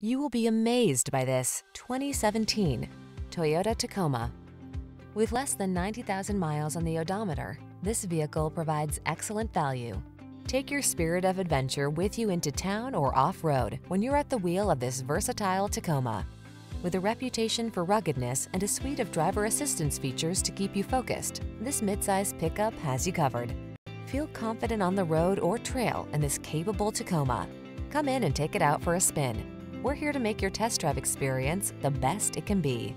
You will be amazed by this 2017 Toyota Tacoma. With less than 90,000 miles on the odometer, this vehicle provides excellent value. Take your spirit of adventure with you into town or off-road when you're at the wheel of this versatile Tacoma. With a reputation for ruggedness and a suite of driver assistance features to keep you focused, this midsize pickup has you covered. Feel confident on the road or trail in this capable Tacoma. Come in and take it out for a spin. We're here to make your test drive experience the best it can be.